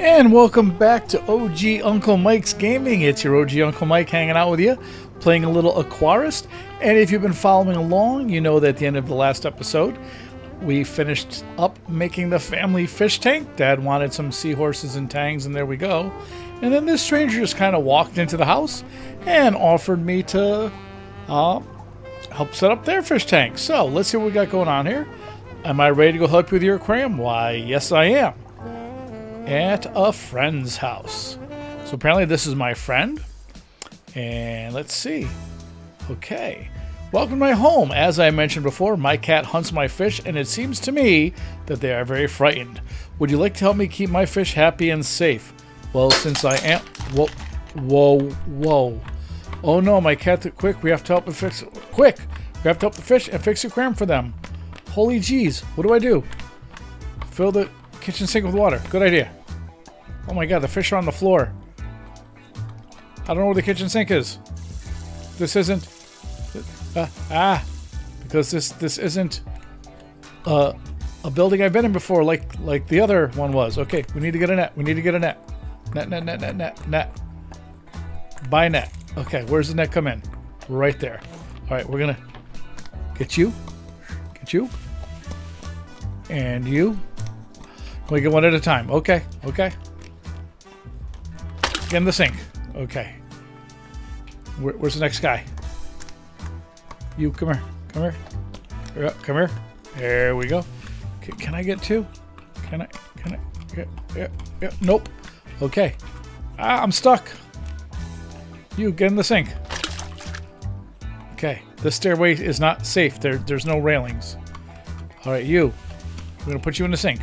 And welcome back to OG Uncle Mike's Gaming. It's your OG Uncle Mike hanging out with you, playing a little Aquarist. And if you've been following along, you know that at the end of the last episode, we finished up making the family fish tank. Dad wanted some seahorses and tangs, and there we go. And then this stranger just kind of walked into the house and offered me to uh, help set up their fish tank. So let's see what we got going on here. Am I ready to go help you with your aquarium? Why, yes, I am. At a friend's house. So apparently, this is my friend. And let's see. Okay. Welcome to my home. As I mentioned before, my cat hunts my fish, and it seems to me that they are very frightened. Would you like to help me keep my fish happy and safe? Well, since I am. Whoa, whoa, whoa. Oh no, my cat. Quick, we have to help and fix. it. Quick, we have to help the fish and fix the aquarium for them. Holy jeez, what do I do? Fill the kitchen sink with water. Good idea. Oh my god, the fish are on the floor. I don't know where the kitchen sink is. This isn't. Uh, ah, because this this isn't uh, a building I've been in before, like like the other one was. Okay, we need to get a net. We need to get a net. Net, net, net, net, net, net. Buy net. Okay, where's the net come in? Right there. All right, we're gonna get you. Get you. And you. We get one at a time. Okay, okay. Get in the sink. Okay. Where, where's the next guy? You, come here. Come here. Come here. There we go. Can, I get two? Can I? Can I? Yeah, yeah, yeah. Nope. Okay. Ah, I'm stuck. You, get in the sink. Okay. This stairway is not safe. There, there's no railings. All right, you. I'm gonna put you in the sink.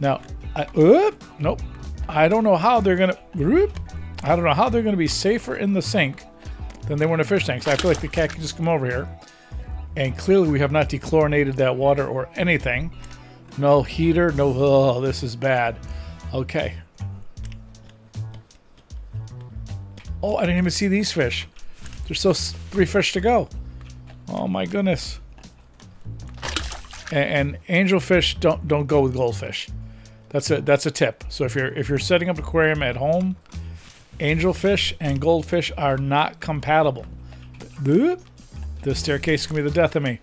Now, I, uh, nope. I don't know how they're gonna. I don't know how they're gonna be safer in the sink than they were in the fish tanks. I feel like the cat can just come over here, and clearly we have not dechlorinated that water or anything. No heater. No. Oh, this is bad. Okay. Oh, I didn't even see these fish. There's still three fish to go. Oh my goodness. And, and angelfish don't don't go with goldfish. That's a that's a tip. So if you're if you're setting up an aquarium at home, angelfish and goldfish are not compatible. The staircase can be the death of me.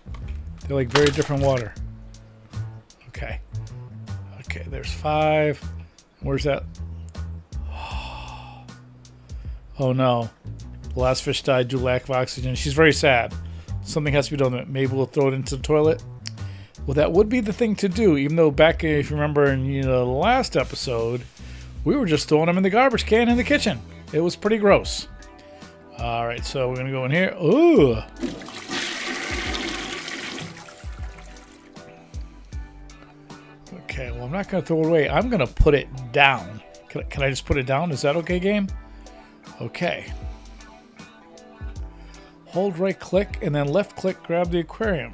They're like very different water. Okay. Okay, there's five. Where's that? Oh no. The last fish died due lack of oxygen. She's very sad. Something has to be done. Maybe we'll throw it into the toilet. Well, that would be the thing to do, even though back, if you remember in you know, the last episode, we were just throwing them in the garbage can in the kitchen. It was pretty gross. All right, so we're going to go in here. Ooh. Okay, well, I'm not going to throw it away. I'm going to put it down. Can, can I just put it down? Is that okay, game? Okay. Hold right click and then left click, grab the aquarium.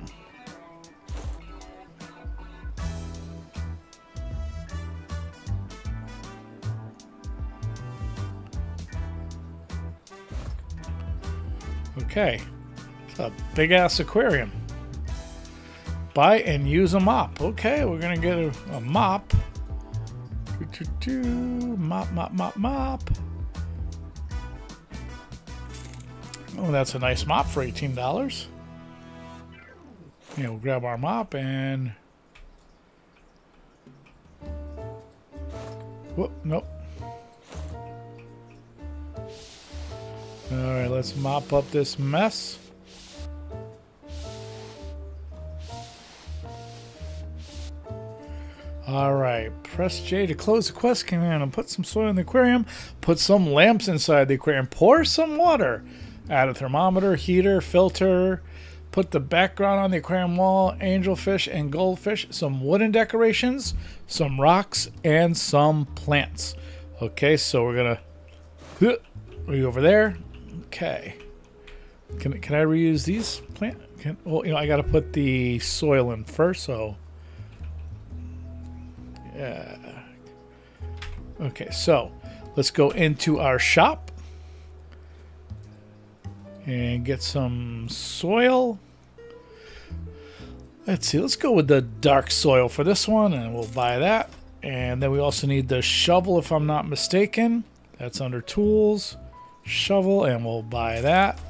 Okay. It's a big ass aquarium. Buy and use a mop. Okay, we're gonna get a, a mop. Mop, mop, mop, mop. Oh, that's a nice mop for $18. Yeah, we'll grab our mop and... Whoop, nope. Alright, let's mop up this mess. Alright, press J to close the quest command and put some soil in the aquarium. Put some lamps inside the aquarium. Pour some water. Add a thermometer, heater, filter. Put the background on the aquarium wall, angelfish and goldfish, some wooden decorations, some rocks, and some plants. Okay, so we're gonna we over there. Okay. Can can I reuse these plant? Can, well, you know, I got to put the soil in first, so yeah. Okay, so let's go into our shop and get some soil. Let's see, let's go with the dark soil for this one, and we'll buy that. And then we also need the shovel, if I'm not mistaken. That's under tools, shovel, and we'll buy that.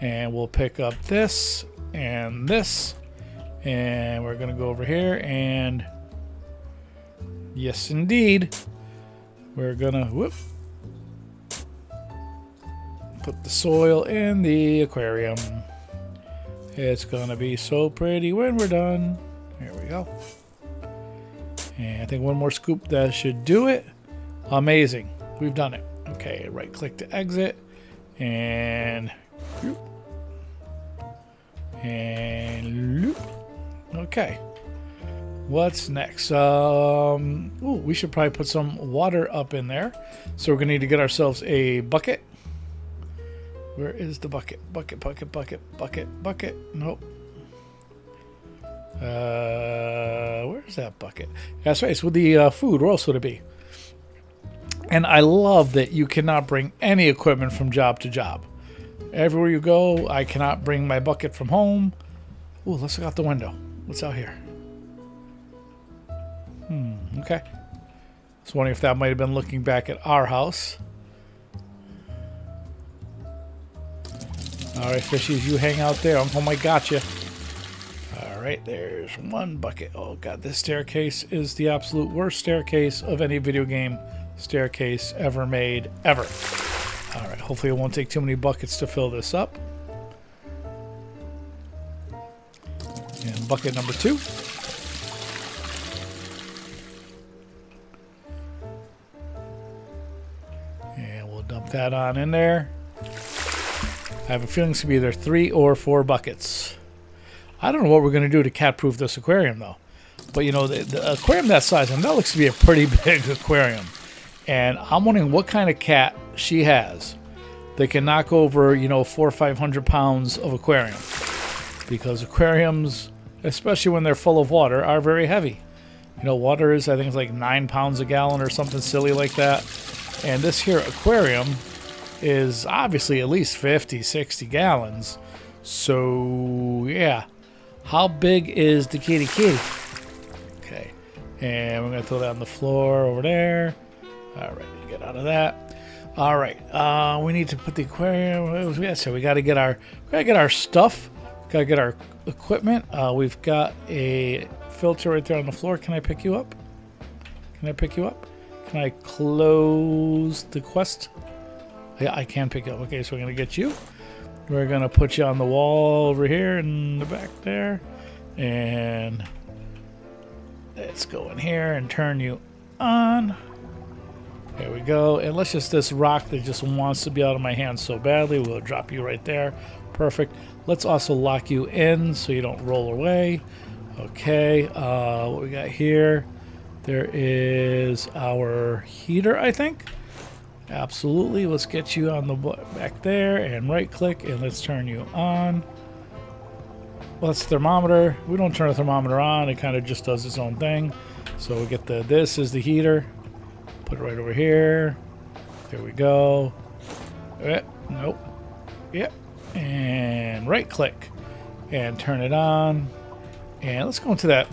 And we'll pick up this and this. And we're to go over here and yes, indeed, we're to whoop, put the soil in the aquarium. It's to be so pretty when we're done. here we go. And I think one more scoop that should do it. Amazing. We've done it. Okay, right click to exit. And and loop. Okay. What's next? Um, ooh, we should probably put some water up in there. So we're going to need to get ourselves a bucket. Where is the bucket? Bucket, bucket, bucket, bucket, bucket. Nope. Uh, where's that bucket? That's right. It's with the uh, food. Where else would it be? And I love that you cannot bring any equipment from job to job. Everywhere you go, I cannot bring my bucket from home. Ooh, let's look out the window. What's out here? Hmm, okay. I was wondering if that might have been looking back at our house. All right, fishies, you hang out there. Uncle Mike got you. All right, there's one bucket. Oh, God, this staircase is the absolute worst staircase of any video game staircase ever made, ever. All right, hopefully it won't take too many buckets to fill this up. And bucket number two. And we'll dump that on in there. I have a feeling it's going to be either three or four buckets. I don't know what we're going to do to cat-proof this aquarium, though. But, you know, the, the aquarium that size, and that looks to be a pretty big aquarium. And I'm wondering what kind of cat she has that can knock over, you know, four or 500 pounds of aquarium. Because aquariums, especially when they're full of water, are very heavy. You know, water is, I think it's like nine pounds a gallon or something silly like that. And this here aquarium is obviously at least 50, 60 gallons. So, yeah. How big is the kitty kitty? Okay. And we're going to throw that on the floor over there. All right, get out of that. All right, uh, we need to put the aquarium. Yeah, so we got to get our got to get our stuff. Got to get our equipment. Uh, we've got a filter right there on the floor. Can I pick you up? Can I pick you up? Can I close the quest? Yeah, I can pick you up. Okay, so we're gonna get you. We're gonna put you on the wall over here in the back there, and let's go in here and turn you on. There we go. And let's just this rock that just wants to be out of my hands so badly. We'll drop you right there. Perfect. Let's also lock you in so you don't roll away. Okay. Uh, what we got here? There is our heater, I think. Absolutely. Let's get you on the back there and right click and let's turn you on. Well, that's thermometer. We don't turn the thermometer on. It kind of just does its own thing. So we get the, this is the heater. Put it right over here. There we go. Eh, nope. Yep. And right click and turn it on. And let's go into that.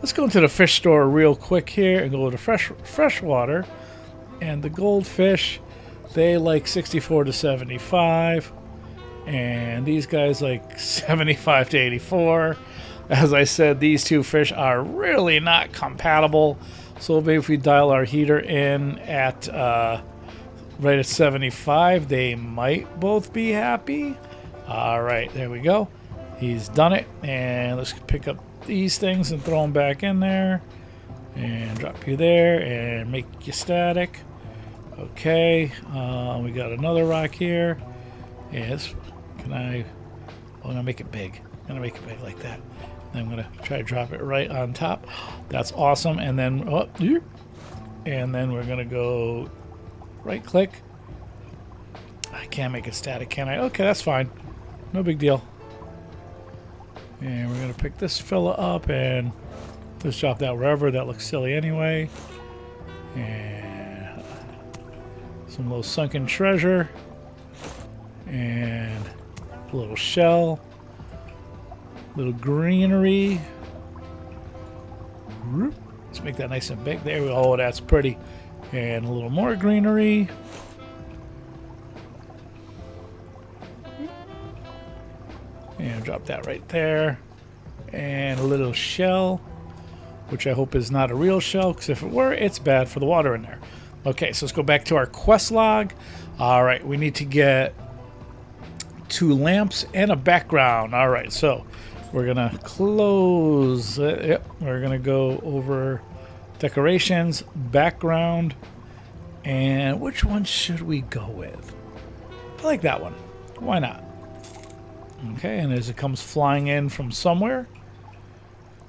Let's go into the fish store real quick here and go to fresh fresh water. And the goldfish, they like 64 to 75. And these guys like 75 to 84. As I said, these two fish are really not compatible. So maybe if we dial our heater in at uh, right at 75, they might both be happy. All right, there we go. He's done it. And let's pick up these things and throw them back in there. And drop you there and make you static. Okay, uh, we got another rock here. Yes, can I? I'm gonna make it big. I'm gonna make it big like that. I'm gonna try to drop it right on top. That's awesome. And then, oh, and then we're gonna go right click. I can't make it static, can I? Okay, that's fine. No big deal. And we're gonna pick this fella up and let's drop that wherever. That looks silly anyway. And some little sunken treasure. And a little shell. Little greenery. Let's make that nice and big. There we go. Oh, that's pretty. And a little more greenery. And drop that right there. And a little shell, which I hope is not a real shell, because if it were, it's bad for the water in there. Okay, so let's go back to our quest log. All right, we need to get two lamps and a background. All right, so we're to close. It. Yep, we're to go over decorations, background, and which one should we go with? I like that one. Why not? Okay, and as it comes flying in from somewhere,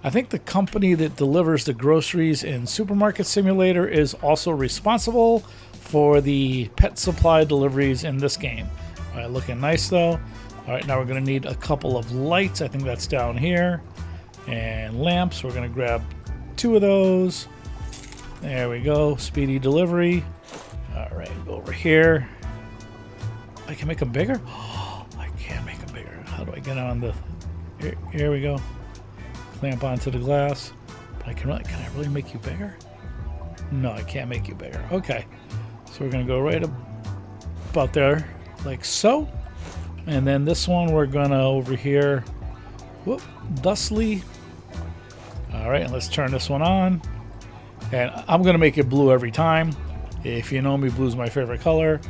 I think the company that delivers the groceries in Supermarket Simulator is also responsible for the pet supply deliveries in this game. Looking nice though. All right, now we're to need a couple of lights. I think that's down here. And lamps. We're to grab two of those. There we go. Speedy delivery. All right, go over here. I can make them bigger? I can make them bigger. How do I get on the... Here, here we go clamp onto the glass. But I can really, can I really make you bigger? No, I can't make you bigger. Okay, so we're gonna go right about there, like so. And then this one we're gonna over here, whoop, dustly. All right, let's turn this one on. And I'm gonna make it blue every time. If you know me, blue's my favorite color.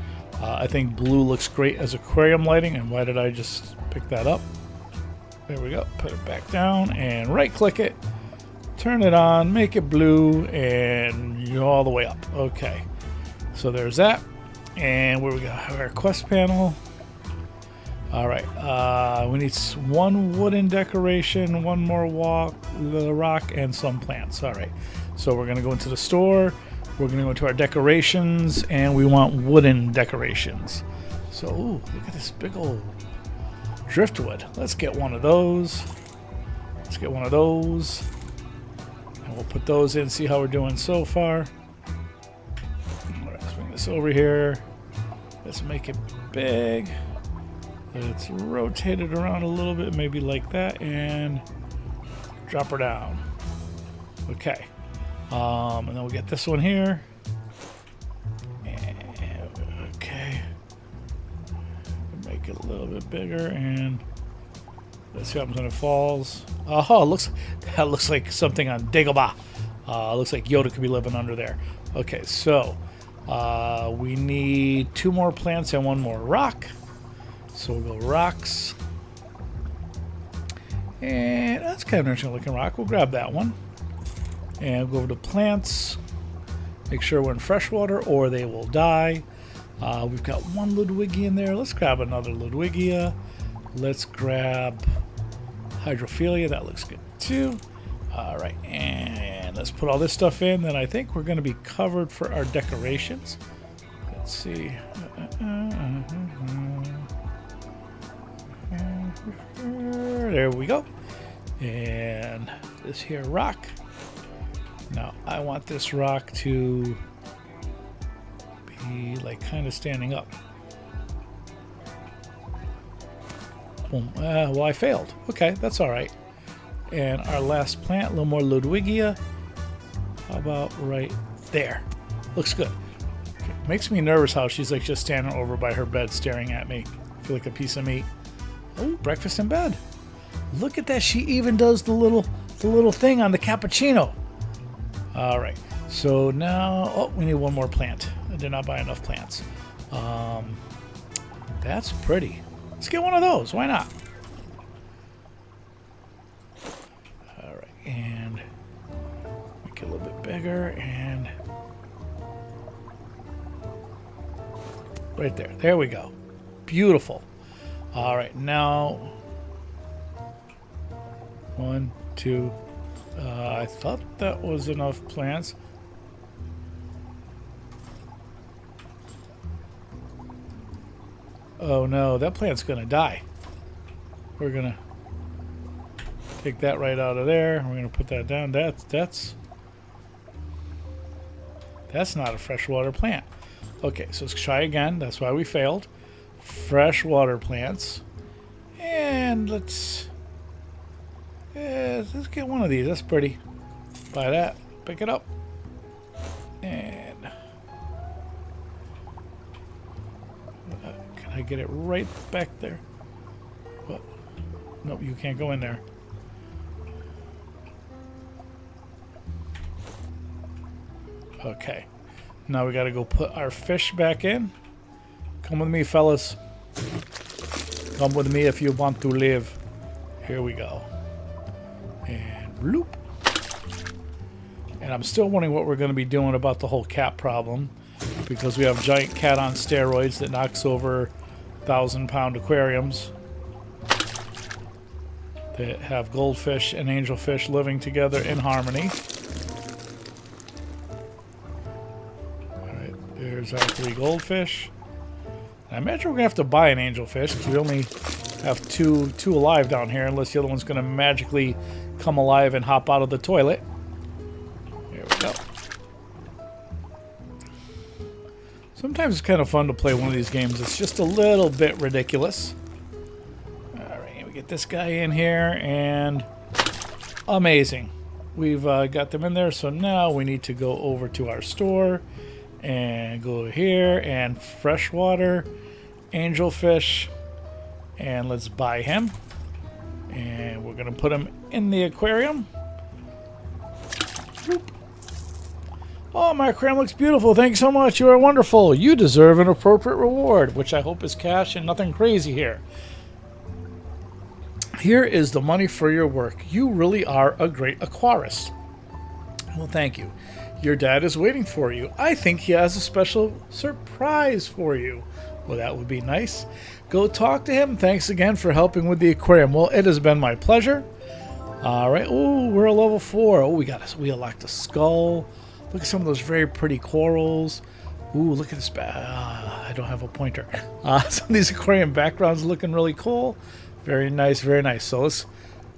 Uh, I think blue looks great as aquarium lighting, and why did I just pick that up? There we go. Put it back down and right click it. Turn it on, make it blue, and all the way up. Okay. So there's that. And where we go? Our quest panel. All right. Uh, we need one wooden decoration, one more walk, the rock, and some plants. All right. So we're to go into the store. We're to go into our decorations, and we want wooden decorations. So, ooh, look at this big old driftwood. Let's get one of those. Let's get one of those. And we'll put those in, see how we're doing so far. let's bring this over here. Let's make it big. Let's rotate it around a little bit, maybe like that, and drop her down. Okay. Um, and then we'll get this one here. Okay. Make it a little bit bigger and let's see what happens when it falls. Oh, it looks that looks like something on Dagobah. Uh, looks like Yoda could be living under there. Okay, so uh, we need two more plants and one more rock. So we'll go rocks. And that's kind of interesting looking rock. We'll grab that one. And go over to plants. Make sure we're in freshwater or they will die. Uh, we've got one Ludwigia in there. Let's grab another Ludwigia. Let's grab Hydrophilia. That looks good too. All right, and let's put all this stuff in. Then I think we're going to be covered for our decorations. Let's see. Uh, uh, uh, There we go. And this here rock. Now I want this rock to be like kind of standing up. Boom. Uh, well, I failed. Okay, that's all right. And our last plant, a little more Ludwigia. How about right there? Looks good. Makes me nervous how she's like just standing over by her bed staring at me. I feel like a piece of meat. Oh, breakfast in bed. Look at that. She even does the little the little thing on the cappuccino. All right. So now, oh, we need one more plant. I did not buy enough plants. Um, that's pretty. Let's get one of those. Why not? All right, and make it a little bit bigger and right there. There we go. Beautiful. All right, now one, two. Uh, I thought that was enough plants. Oh no, that plant's gonna die. We're gonna take that right out of there. We're gonna put that down. That's that's that's not a freshwater plant. Okay, so let's try again. That's why we failed. Freshwater plants. And let's yeah, let's get one of these. That's pretty. Buy that. pick it up. And uh, can I get it right back there? What? Nope, you can't go in there. Okay. Now we got to go put our fish back in. Come with me, fellas. Come with me if you want to live. Here we go. And bloop. And I'm still wondering what we're going to be doing about the whole cat problem. Because we have giant cat on steroids that knocks over thousand pound aquariums. That have goldfish and angelfish living together in harmony. Alright, there's our three goldfish. I imagine we're going to have to buy an angelfish because we only have two two alive down here unless the other one's going to magically come alive and hop out of the toilet. There we go. Sometimes it's kind of fun to play one of these games. It's just a little bit ridiculous. Alright, we get this guy in here and amazing. We've uh, got them in there, so now we need to go over to our store and go here and freshwater angelfish and let's buy him. And we're gonna put him in the aquarium. Oh my aquarium looks beautiful. Thanks so much. You are wonderful. You deserve an appropriate reward which I hope is cash and nothing crazy here. Here is the money for your work. You really are a great aquarist. Well thank you your dad is waiting for you. I think he has a special surprise for you. Well, that would be nice. Go talk to him. Thanks again for helping with the aquarium. Well, it has been my pleasure. All right. Oh, we're a level four. Oh, we got a, we elect a skull. Look at some of those very pretty corals. Ooh, look at this. Uh, I don't have a pointer. Uh, some of these aquarium backgrounds looking really cool. Very nice, very nice. So let's,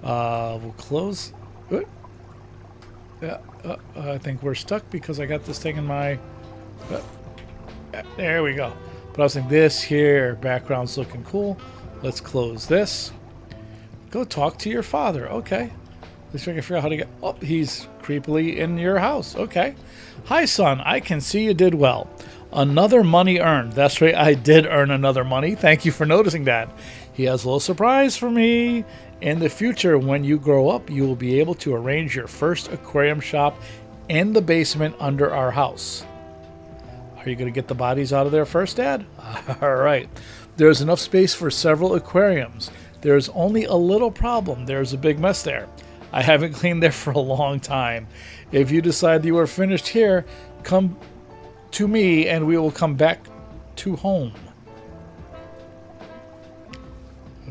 uh, we'll close. Yeah, uh, I think we're stuck because I got this thing in my... Uh, there we go. But I was thinking this here, background's looking cool. Let's close this. Go talk to your father. Okay. Let's try to figure out how to get... Oh, he's creepily in your house. Okay. Hi, son. I can see you did well. Another money earned. That's right. I did earn another money. Thank you for noticing that. He has a little surprise for me. In the future, when you grow up, you will be able to arrange your first aquarium shop in the basement under our house. Are you going to get the bodies out of there first, Dad? All right. There's enough space for several aquariums. There's only a little problem. There's a big mess there. I haven't cleaned there for a long time. If you decide you are finished here, come to me and we will come back to home.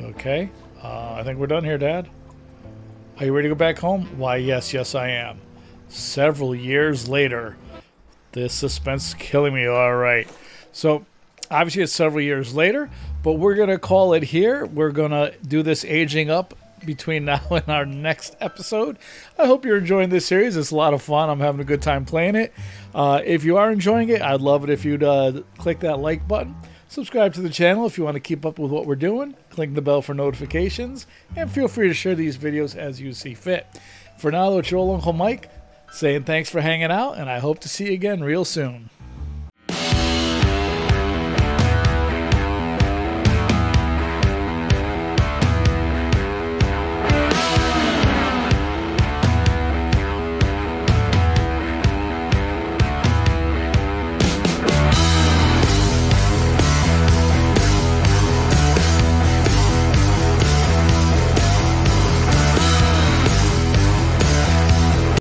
Okay. Uh, I think we're done here, Dad. Are you ready to go back home? Why, yes, yes, I am. Several years later. This suspense is killing me. All right. So, obviously, it's several years later, but we're going to call it here. We're going to do this aging up between now and our next episode. I hope you're enjoying this series. It's a lot of fun. I'm having a good time playing it. Uh, if you are enjoying it, I'd love it if you'd uh, click that like button. Subscribe to the channel if you want to keep up with what we're doing. Click the bell for notifications. And feel free to share these videos as you see fit. For now, it's your old Uncle Mike saying thanks for hanging out, and I hope to see you again real soon.